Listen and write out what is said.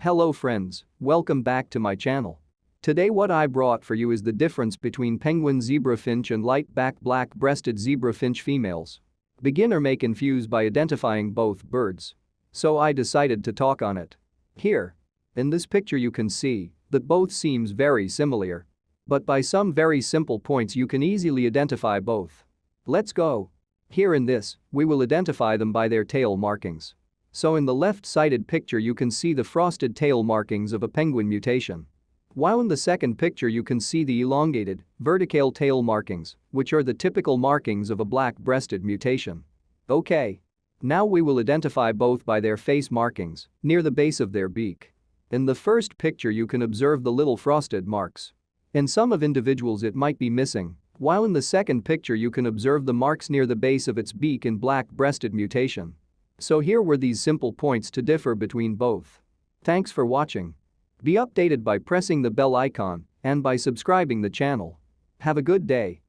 Hello friends, welcome back to my channel. Today what I brought for you is the difference between penguin zebrafinch and light-back black-breasted zebrafinch females. Beginner may confuse by identifying both birds. So I decided to talk on it. Here. In this picture you can see that both seems very similar. But by some very simple points you can easily identify both. Let's go. Here in this, we will identify them by their tail markings. So in the left-sided picture you can see the frosted tail markings of a penguin mutation. While in the second picture you can see the elongated, vertical tail markings, which are the typical markings of a black-breasted mutation. Okay. Now we will identify both by their face markings, near the base of their beak. In the first picture you can observe the little frosted marks. In some of individuals it might be missing, while in the second picture you can observe the marks near the base of its beak in black-breasted mutation. So here were these simple points to differ between both. Thanks for watching. Be updated by pressing the bell icon and by subscribing the channel. Have a good day.